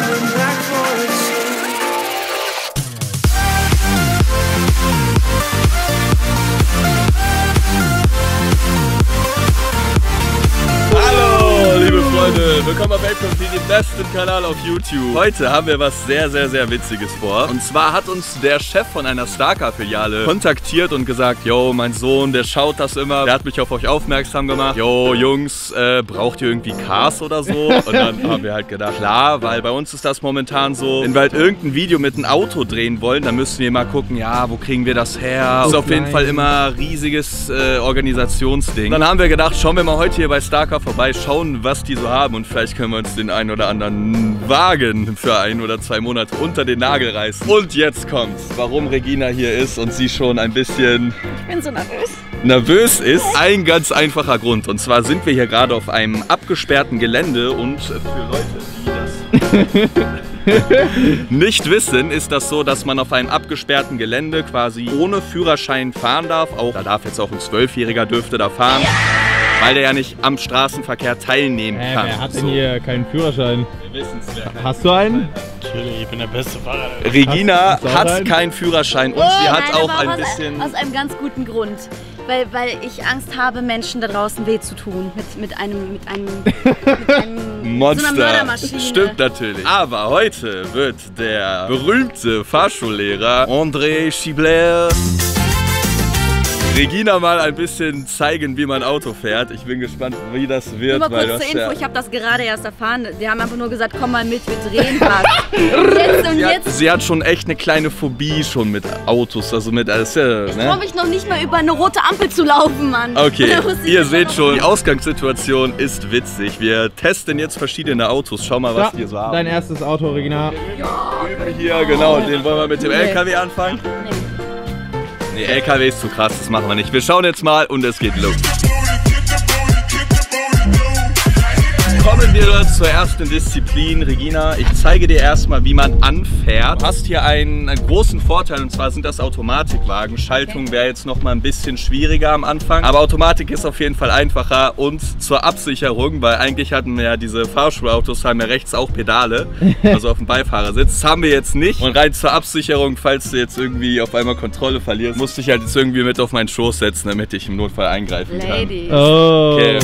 coming willkommen bei Welcome dem besten Kanal auf YouTube. Heute haben wir was sehr, sehr, sehr Witziges vor. Und zwar hat uns der Chef von einer Starcar-Filiale kontaktiert und gesagt, yo, mein Sohn, der schaut das immer, der hat mich auf euch aufmerksam gemacht. Yo, Jungs, äh, braucht ihr irgendwie Cars oder so? Und dann haben wir halt gedacht, klar, weil bei uns ist das momentan so, wenn wir halt irgendein Video mit einem Auto drehen wollen, dann müssen wir mal gucken, ja, wo kriegen wir das her? ist auf jeden Fall immer ein riesiges äh, Organisationsding. Dann haben wir gedacht, schauen wir mal heute hier bei Starcar vorbei, schauen, was die so haben und vielleicht können wir uns den einen oder anderen Wagen für ein oder zwei Monate unter den Nagel reißen. Und jetzt kommt's, warum Regina hier ist und sie schon ein bisschen Ich bin so nervös. nervös ist. Ein ganz einfacher Grund. Und zwar sind wir hier gerade auf einem abgesperrten Gelände und für Leute, die das nicht wissen, ist das so, dass man auf einem abgesperrten Gelände quasi ohne Führerschein fahren darf. Auch da darf jetzt auch ein Zwölfjähriger dürfte da fahren. Weil der ja nicht am Straßenverkehr teilnehmen Hä, kann. wer hat denn So. hier keinen Führerschein? Wir wissen's, wer- Hast du einen? Natürlich, ich bin der beste Fahrer. Regina Hast- hat einen? keinen Führerschein und sie hat Nein, auch ein aus, bisschen. aus einem ganz guten Grund. Weil, weil ich Angst habe, Menschen da draußen weh zu tun. Mit, mit einem, mit einem, mit einem So einer Monster. Mördermaschine. Stimmt natürlich. Aber heute wird der berühmte Fahrschullehrer André Schibler Regina mal ein bisschen zeigen, wie man Auto fährt. Ich bin gespannt, wie das Nur wird. mal weil kurz zur ja- Info, ich habe das gerade erst erfahren. Die haben einfach nur gesagt, komm mal mit, wir drehen was. Jetzt und sie, hat, jetzt sie hat schon echt eine kleine Phobie schon mit Autos, also mit alles. Ja, komme ne? ich noch nicht mal über eine rote Ampel zu laufen, Mann. Okay, ich ihr seht schon, die Ausgangssituation ist witzig. Wir testen jetzt verschiedene Autos. Schau mal, was Ja, wir so haben. dein erstes Auto, Regina. Üben hier, genau, den wollen wir mit dem LKW anfangen. Nee. Nee, LKW ist zu krass, das machen wir nicht. Wir schauen jetzt mal und es geht los. Zur ersten Disziplin. Regina, ich zeige dir erstmal, wie man anfährt. Du hast hier einen, einen großen Vorteil und zwar sind das Automatikwagen. Schaltung wäre jetzt noch mal ein bisschen schwieriger am Anfang, aber Automatik ist auf jeden Fall einfacher und zur Absicherung, weil eigentlich hatten wir ja diese Fahrschulautos, haben ja rechts auch Pedale, also auf dem Beifahrersitz. Das haben wir jetzt nicht und rein zur Absicherung, falls du jetzt irgendwie auf einmal Kontrolle verlierst, musste ich halt jetzt irgendwie mit auf meinen Schoß setzen, damit ich im Notfall eingreifen kann. Ladies. Oh. Okay.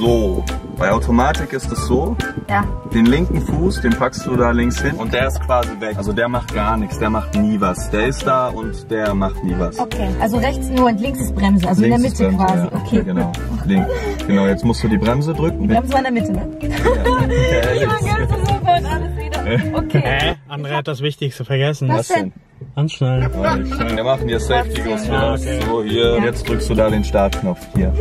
So, bei Automatik ist es so, Ja. den linken Fuß, den packst du da links hin und der ist quasi weg. Also der macht gar nichts, der macht nie was. Der ist da und der macht nie was. Okay, also rechts nur und links ist Bremse, also in der Links Mitte Bremse, quasi. ja. Okay. Ja, genau. Link. Genau, jetzt musst du die Bremse drücken. Die Bremse war in der Mitte, ne? Ich vergesse sofort alles wieder. Okay. Hä? André hat das Wichtigste vergessen. Was denn? Anschnallen. Wir machen hier Safety Goes first. okay. So, hier, jetzt drückst du da den Startknopf. Hier.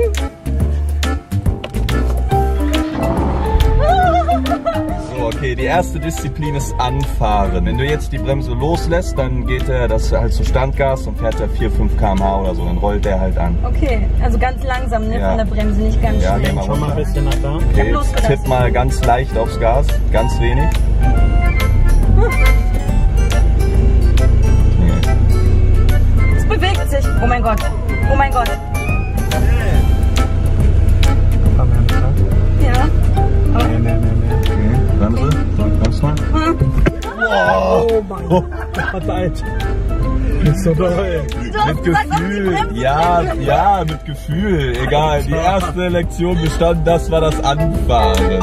Okay, die erste Disziplin ist Anfahren. Wenn du jetzt die Bremse loslässt, dann geht er, das halt zu Standgas und fährt er 4, 5 km/h oder so, dann rollt der halt an. Okay, also ganz langsam, ne? Ja. Von der Bremse, nicht ganz Ja, geh schnell. mal Komm mal ein runter. bisschen nach da. Okay, tipp mal ganz leicht aufs Gas, ganz wenig. Es bewegt sich. Oh mein Gott. Oh mein Gott. Oh Gott, Alter. Nicht so doll. Mit Gefühl, ja, ja, mit Gefühl. Egal, die erste Lektion bestand, das war das Anfahren.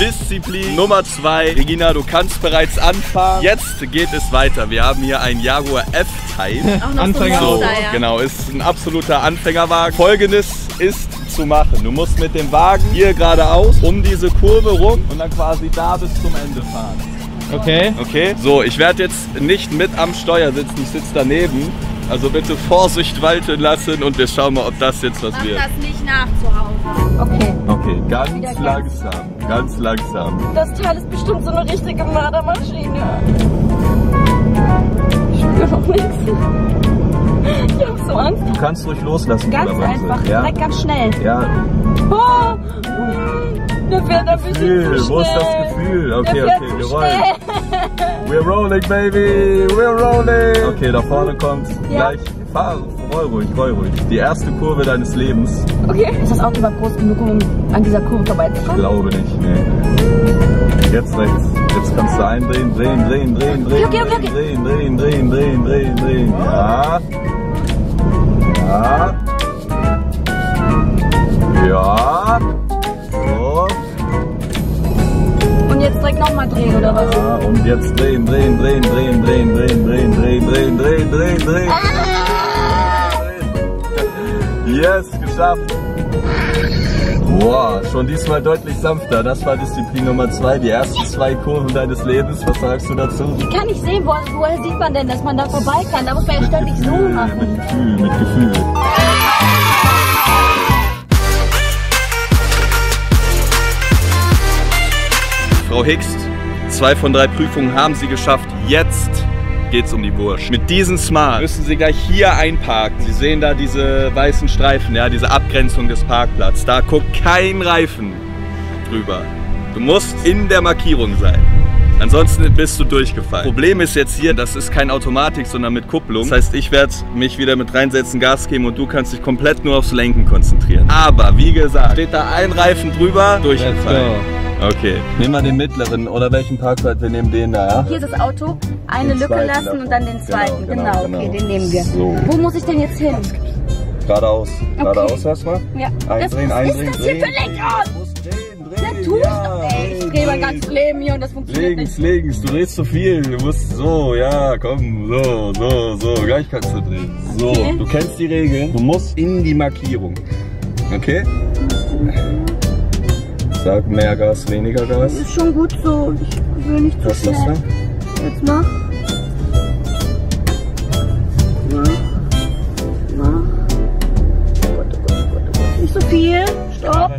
Disziplin Nummer 2. Regina, du kannst bereits anfahren. Jetzt geht es weiter. Wir haben hier einen Jaguar F-Type. Anfänger. so ein genau, ist ein absoluter Anfängerwagen. Folgendes ist zu machen. Du musst mit dem Wagen hier geradeaus um diese Kurve rum und dann quasi da bis zum Ende fahren. Okay. Okay? So, ich werde jetzt nicht mit am Steuer sitzen, ich sitze daneben. Also bitte Vorsicht walten lassen und wir schauen mal, ob das jetzt was Mach wird. das nicht nach zu Hause. Okay. Okay, ganz langsam, ganz langsam. Das Teil ist bestimmt so eine richtige Mördermaschine. Kannst ruhig loslassen. Ganz einfach, Ja, direkt ganz schnell. ja. Oh, der fährt ein bisschen Gefühl, zu wo ist das schnell. Gefühl? Okay, der okay, wir rollen. schnell. We're rolling, baby, we're rolling. Okay, da vorne kommt Ja. gleich. Fahr roll ruhig, roll ruhig. Die erste Kurve deines Lebens. Okay. Ist das Auto überhaupt groß genug, um an dieser Kurve vorbeizufahren? Glaube nicht, nee. Jetzt rechts. Jetzt kannst du eindrehen, drehen, drehen, drehen, drehen, Okay, okay, okay. drehen, drehen, drehen, drehen, drehen, drehen. Ja. Ja. Ja. So. Und jetzt direkt nochmal drehen, oder was? Ja, und jetzt drehen, drehen, drehen, drehen, drehen, drehen, drehen, drehen, drehen, drehen, drehen, drehen. Yes, geschafft. Boah, schon diesmal deutlich sanfter. Das war Disziplin Nummer zwei. Die ersten zwei Kurven deines Lebens. Was sagst du dazu? Ich kann nicht sehen, woher, woher sieht man denn, dass man da vorbei kann? Da muss man ja ständig so machen. Mit Gefühl, mit Gefühl. Frau Hickst, zwei von drei Prüfungen haben Sie geschafft. Jetzt geht's um die Wurst. Mit diesem Smart müssen Sie gleich hier einparken. Sie sehen da diese weißen Streifen, ja, diese Abgrenzung des Parkplatzes. Da guckt kein Reifen drüber. Du musst in der Markierung sein. Ansonsten bist du durchgefallen. Problem ist jetzt hier, das ist kein Automatik, sondern mit Kupplung. Das heißt, ich werde mich wieder mit reinsetzen, Gas geben und du kannst dich komplett nur aufs Lenken konzentrieren. Aber wie gesagt, steht da ein Reifen drüber, durchgefallen. Okay. Nehmen wir den mittleren oder welchen Parkplatz? Wir nehmen den da, ja? Hier ist das Auto, eine Den Lücke lassen davon. und dann den Genau, zweiten. genau, Genau, genau. okay, den nehmen wir. So. Wo muss ich denn jetzt hin? Geradeaus. Geradeaus erstmal. Ja. Eindrehen, was eindrehen, ist das hier drehen. für Lenkrad? Du musst drehen, Ja, Ey, ich drehe mein ganzes Leben hier und das funktioniert Links, nicht. links, du drehst zu viel. Du musst so, ja, komm, so, so, so. Gleich kannst du drehen. So, Okay. du kennst die Regeln. Du musst in die Markierung. Okay? Sag mehr Gas, weniger Gas. Ist schon gut so. Ich will nicht zu Was ist das schnell. da? Jetzt mach. Mach. Mach. Gut, gut, gut. Nicht so viel. Stopp.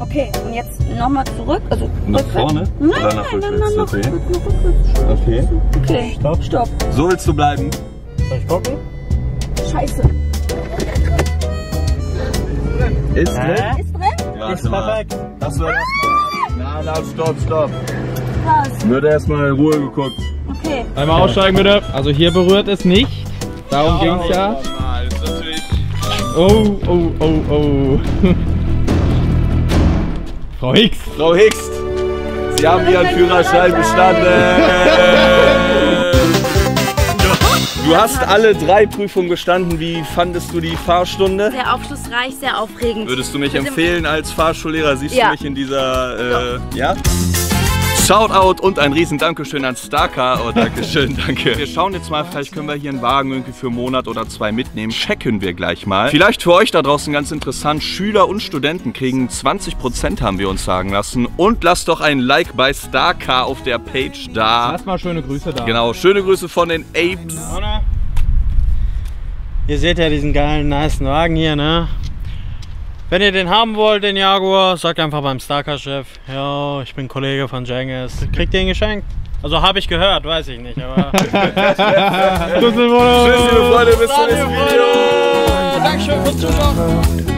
Okay, und jetzt nochmal zurück. Also Nach rückwärts. vorne? Nein, Oder nach nein, nein, rückwärts? nein, noch Okay. rückwärts. Okay. Okay, Stopp. stopp. So willst du bleiben? Soll ich gucken? Scheiße. Ist drin? Hä? Warte Ist mal. perfekt. Hast du erstmal. Nein, nein, stopp, stopp. Was? Wird erstmal in Ruhe geguckt. Okay. Einmal aussteigen bitte. Also hier berührt es nicht. Darum ging's ja. Ist natürlich. Oh, oh, oh, oh. Frau Hicks. Frau Hickst, Sie haben Ihren Führerschein bestanden. Du hast alle drei Prüfungen bestanden. Wie fandest du die Fahrstunde? Sehr aufschlussreich, sehr aufregend. Würdest du mich empfehlen als Fahrschullehrer? Siehst Ja. du mich in dieser, äh, ja? Shoutout und ein riesen Dankeschön an Starcar. Oh, Dankeschön, danke. Wir schauen jetzt mal, vielleicht können wir hier einen Wagen irgendwie für einen Monat oder zwei mitnehmen. Checken wir gleich mal. Vielleicht für euch da draußen ganz interessant, Schüler und Studenten kriegen 20% haben wir uns sagen lassen. Und lasst doch ein Like bei Starcar auf der Page da. Erstmal schöne Grüße da. Genau, schöne Grüße von den Apes. Ihr seht ja diesen geilen, nice Wagen hier, ne? Wenn ihr den haben wollt, den Jaguar, sagt einfach beim Starcar-Chef, ja, ich bin Kollege von Jengis. Kriegt ihr ihn geschenkt? Also habe ich gehört, weiß ich nicht, aber... Tschüss, liebe Freunde, bis zum nächsten Video. Dankeschön fürs Zuschauen.